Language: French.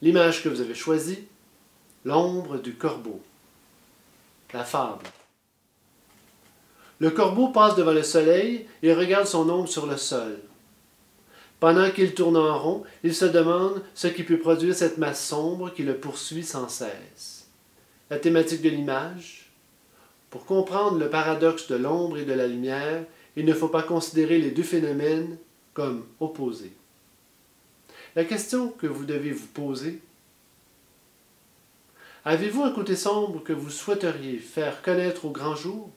L'image que vous avez choisie, l'ombre du corbeau. La fable. Le corbeau passe devant le soleil et regarde son ombre sur le sol. Pendant qu'il tourne en rond, il se demande ce qui peut produire cette masse sombre qui le poursuit sans cesse. La thématique de l'image. Pour comprendre le paradoxe de l'ombre et de la lumière, il ne faut pas considérer les deux phénomènes comme opposés. La question que vous devez vous poser, avez-vous un côté sombre que vous souhaiteriez faire connaître au grand jour?